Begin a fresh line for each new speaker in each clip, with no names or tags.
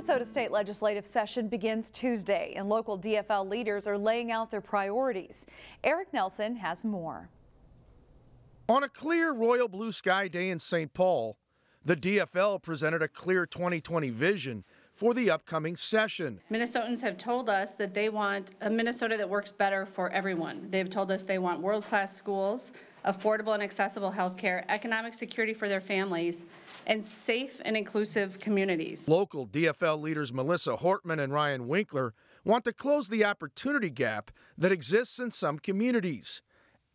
Minnesota state legislative session begins Tuesday, and local DFL leaders are laying out their priorities. Eric Nelson has more.
On a clear royal blue sky day in St. Paul, the DFL presented a clear 2020 vision for the upcoming session.
Minnesotans have told us that they want a Minnesota that works better for everyone. They've told us they want world-class schools, affordable and accessible health care, economic security for their families, and safe and inclusive communities.
Local DFL leaders Melissa Hortman and Ryan Winkler want to close the opportunity gap that exists in some communities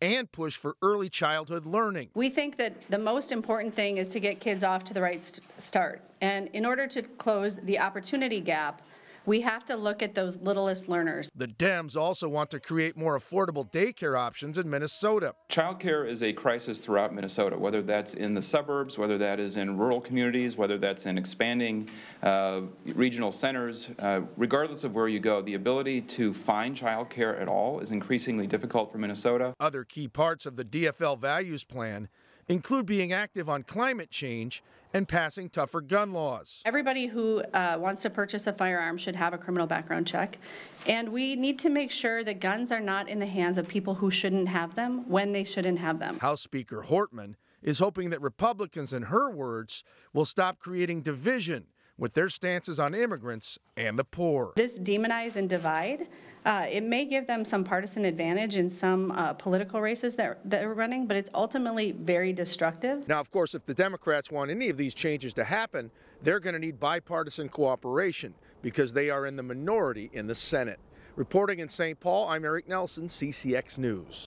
and push for early childhood learning.
We think that the most important thing is to get kids off to the right st start. And in order to close the opportunity gap, we have to look at those littlest learners.
The Dems also want to create more affordable daycare options in Minnesota.
Childcare is a crisis throughout Minnesota, whether that's in the suburbs, whether that is in rural communities, whether that's in expanding uh, regional centers. Uh, regardless of where you go, the ability to find childcare at all is increasingly difficult for Minnesota.
Other key parts of the DFL values plan include being active on climate change and passing tougher gun laws.
Everybody who uh, wants to purchase a firearm should have a criminal background check. And we need to make sure that guns are not in the hands of people who shouldn't have them when they shouldn't have them.
House Speaker Hortman is hoping that Republicans, in her words, will stop creating division with their stances on immigrants and the poor.
This demonize and divide, uh, it may give them some partisan advantage in some uh, political races that, that are running, but it's ultimately very destructive.
Now, of course, if the Democrats want any of these changes to happen, they're going to need bipartisan cooperation because they are in the minority in the Senate. Reporting in St. Paul, I'm Eric Nelson, CCX News.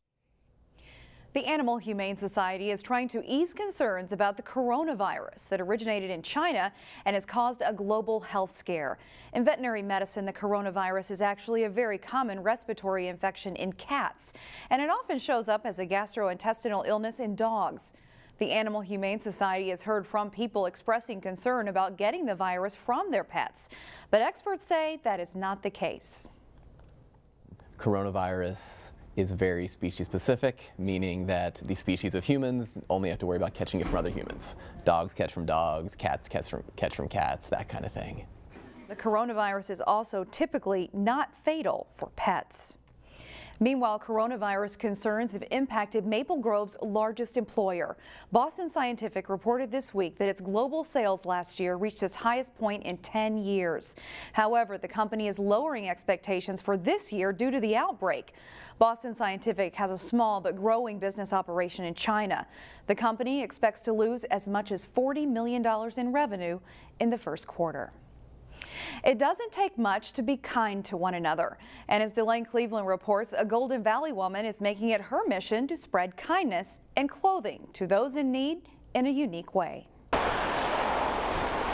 The Animal Humane Society is trying to ease concerns about the coronavirus that originated in China and has caused a global health scare. In veterinary medicine, the coronavirus is actually a very common respiratory infection in cats, and it often shows up as a gastrointestinal illness in dogs. The Animal Humane Society has heard from people expressing concern about getting the virus from their pets, but experts say that is not the case.
Coronavirus is very species specific, meaning that the species of humans only have to worry about catching it from other humans. Dogs catch from dogs, cats catch from, catch from cats, that kind of thing.
The coronavirus is also typically not fatal for pets. Meanwhile, coronavirus concerns have impacted Maple Grove's largest employer. Boston Scientific reported this week that its global sales last year reached its highest point in 10 years. However, the company is lowering expectations for this year due to the outbreak. Boston Scientific has a small but growing business operation in China. The company expects to lose as much as $40 million in revenue in the first quarter. It doesn't take much to be kind to one another. And as Delane Cleveland reports, a Golden Valley woman is making it her mission to spread kindness and clothing to those in need in a unique way.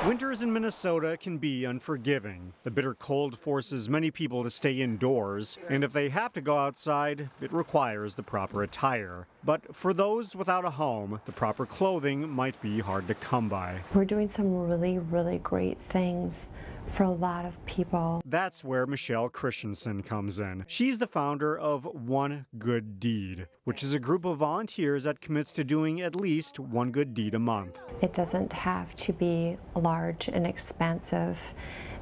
Winters in Minnesota can be unforgiving. The bitter cold forces many people to stay indoors, and if they have to go outside, it requires the proper attire. But for those without a home, the proper clothing might be hard to come by.
We're doing some really, really great things for a lot of people.
That's where Michelle Christensen comes in. She's the founder of One Good Deed, which is a group of volunteers that commits to doing at least one good deed a month.
It doesn't have to be large and expensive.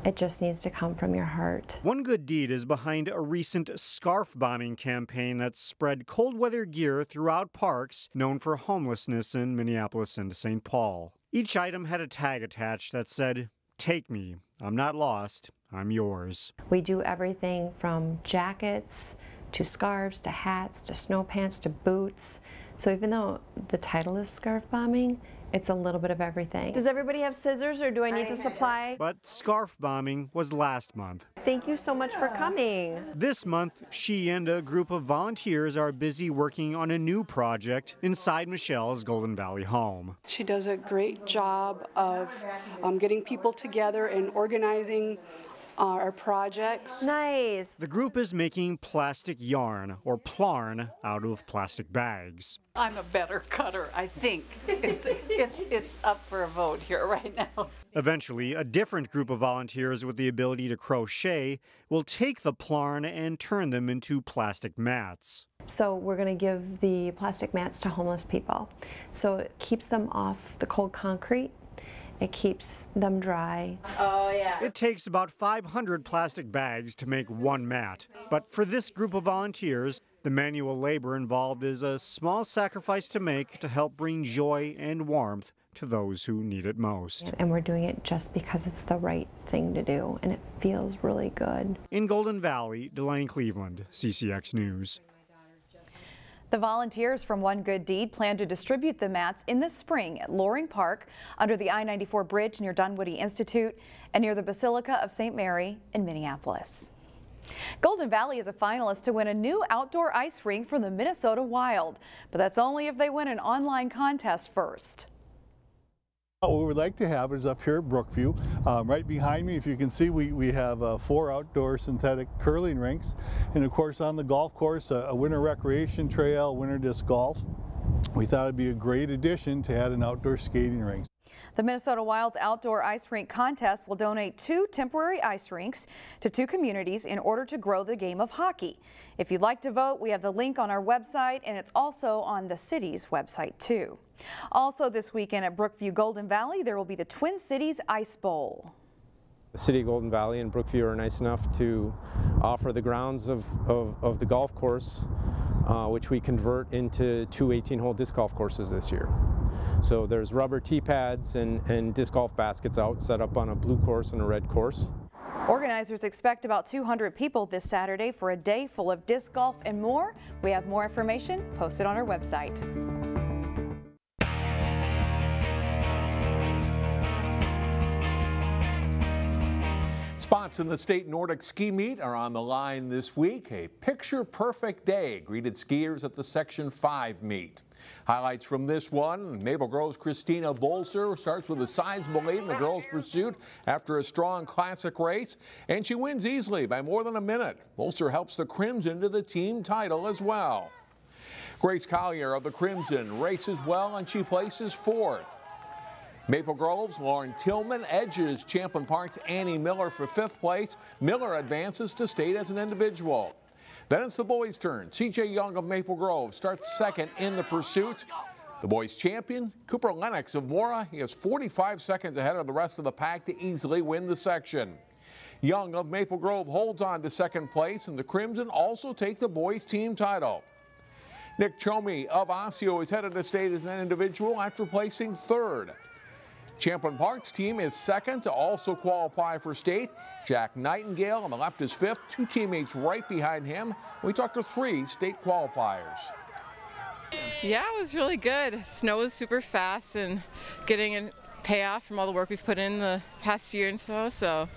It just needs to come from your heart.
One Good Deed is behind a recent scarf bombing campaign that spread cold weather gear throughout parks known for homelessness in Minneapolis and St. Paul. Each item had a tag attached that said, Take me. I'm not lost. I'm yours.
We do everything from jackets to scarves to hats to snow pants to boots. So even though the title is scarf bombing, it's a little bit of everything.
Does everybody have scissors or do I need to supply?
But scarf bombing was last month.
Thank you so much for coming.
This month, she and a group of volunteers are busy working on a new project inside Michelle's Golden Valley home.
She does a great job of um, getting people together and organizing our projects.
Nice.
The group is making plastic yarn, or plarn, out of plastic bags.
I'm a better cutter, I think. It's, it's, it's up for a vote here right now.
Eventually, a different group of volunteers with the ability to crochet will take the plarn and turn them into plastic mats.
So we're going to give the plastic mats to homeless people. So it keeps them off the cold concrete It keeps them dry.
Oh, yeah.
It takes about 500 plastic bags to make one mat. But for this group of volunteers, the manual labor involved is a small sacrifice to make to help bring joy and warmth to those who need it most.
And we're doing it just because it's the right thing to do, and it feels really good.
In Golden Valley, Delane Cleveland, CCX News.
The volunteers from One Good Deed plan to distribute the mats in the spring at Loring Park under the I-94 bridge near Dunwoody Institute and near the Basilica of St. Mary in Minneapolis. Golden Valley is a finalist to win a new outdoor ice rink from the Minnesota Wild, but that's only if they win an online contest first.
What we would like to have is up here at Brookview. Um, right behind me, if you can see, we, we have uh, four outdoor synthetic curling rinks. And of course on the golf course, a, a winter recreation trail, winter disc golf. We thought it'd be a great addition to add an outdoor skating rink.
The Minnesota Wild's Outdoor Ice Rink Contest will donate two temporary ice rinks to two communities in order to grow the game of hockey. If you'd like to vote, we have the link on our website and it's also on the city's website too. Also this weekend at Brookview Golden Valley, there will be the Twin Cities Ice Bowl.
The City of Golden Valley and Brookview are nice enough to offer the grounds of, of, of the golf course, uh, which we convert into two 18-hole disc golf courses this year. So there's rubber tee pads and, and disc golf baskets out set up on a blue course and a red course.
Organizers expect about 200 people this Saturday for a day full of disc golf and more. We have more information posted on our website.
Spots in the state Nordic ski meet are on the line this week. A picture perfect day greeted skiers at the Section 5 meet. Highlights from this one, Maple Grove's Christina Bolser starts with a sizable lead in the girls' pursuit after a strong classic race, and she wins easily by more than a minute. Bolser helps the Crimson to the team title as well. Grace Collier of the Crimson races well and she places fourth. Maple Grove's Lauren Tillman edges Champlin Park's Annie Miller for fifth place. Miller advances to state as an individual. Then it's the boys' turn. CJ Young of Maple Grove starts second in the pursuit. The boys' champion, Cooper Lennox of Mora, he has 45 seconds ahead of the rest of the pack to easily win the section. Young of Maple Grove holds on to second place, and the Crimson also take the boys' team title. Nick Chomey of Osseo is headed to state as an individual after placing third. Champlin Park's team is second to also qualify for state. Jack Nightingale on the left is fifth, two teammates right behind him. We talked to three state qualifiers.
Yeah, it was really good. Snow was super fast and getting a payoff from all the work we've put in the past year and so. So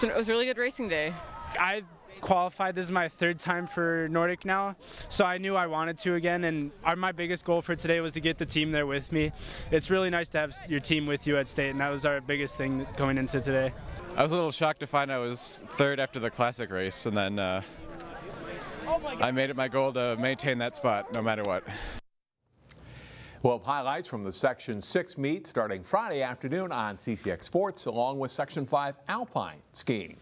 been, it was a really good racing day.
I qualified. This is my third time for Nordic now, so I knew I wanted to again. And our, my biggest goal for today was to get the team there with me. It's really nice to have your team with you at state, and that was our biggest thing going into today.
I was a little shocked to find I was third after the classic race, and then uh, I made it my goal to maintain that spot no matter what.
We'll have highlights from the Section 6 meet starting Friday afternoon on CCX Sports, along with Section 5 Alpine skiing.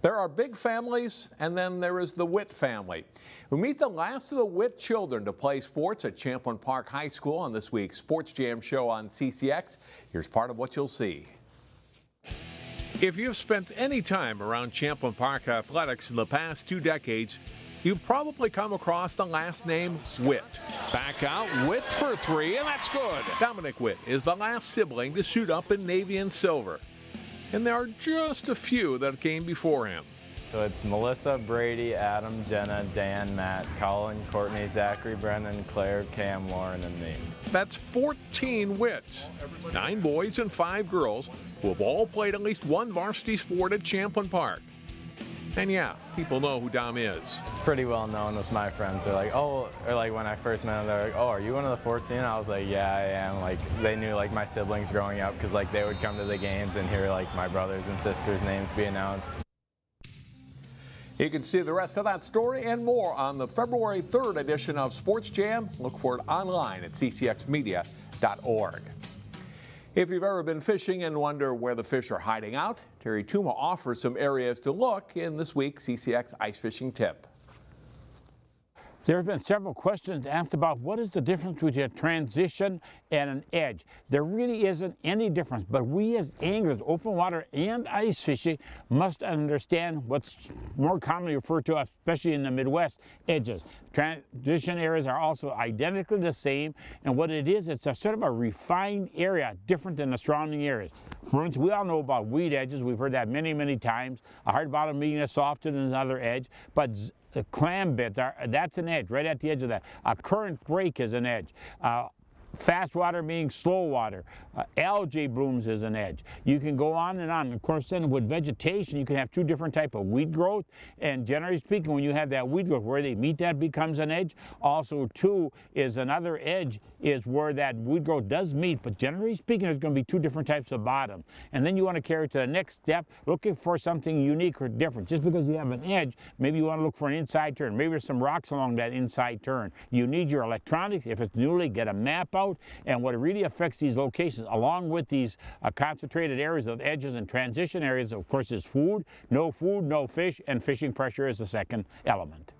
There are big families, and then there is the Witt family. We meet the last of the Witt children to play sports at Champlin Park High School on this week's Sports Jam show on CCX. Here's part of what you'll see. If you've spent any time around Champlin Park athletics in the past two decades, you've probably come across the last name Witt. Back out, Witt for three, and that's good. Dominic Witt is the last sibling to suit up in navy and silver and there are just a few that came before him.
So it's Melissa, Brady, Adam, Jenna, Dan, Matt, Colin, Courtney, Zachary, Brennan, Claire, Cam, Lauren, and me.
That's 14 Witts, nine boys and five girls who have all played at least one varsity sport at Champlin Park. And yeah, people know who Dom is.
It's pretty well known with my friends. They're like, oh, or like when I first met them, they're like, oh, are you one of the 14? I was like, yeah, I am. Like they knew like my siblings growing up because like they would come to the games and hear like my brothers and sisters' names be announced.
You can see the rest of that story and more on the February 3rd edition of Sports Jam. Look for it online at ccxmedia.org. If you've ever been fishing and wonder where the fish are hiding out, Terry Tuma offers some areas to look in this week's CCX Ice Fishing Tip.
There have been several questions asked about what is the difference between a transition and an edge. There really isn't any difference, but we as anglers, open water and ice fishing, must understand what's more commonly referred to, especially in the Midwest, edges. Transition areas are also identically the same, and what it is, it's a sort of a refined area, different than the surrounding areas. For instance, we all know about weed edges. We've heard that many, many times. A hard bottom being a softer than another edge, but the clam bits are that's an edge right at the edge of that. A current break is an edge. Uh, fast water being slow water. Uh, algae blooms is an edge. You can go on and on. Of course, then with vegetation, you can have two different type of weed growth. And generally speaking, when you have that weed growth, where they meet that becomes an edge. Also, two is another edge is where that weed growth does meet. But generally speaking, there's going to be two different types of bottom. And then you want to carry it to the next step, looking for something unique or different. Just because you have an edge, maybe you want to look for an inside turn. Maybe there's some rocks along that inside turn. You need your electronics. If it's newly, get a map out. And what really affects these locations, along with these uh, concentrated areas of edges and transition areas, of course, is food. No food, no fish, and fishing pressure is the second element.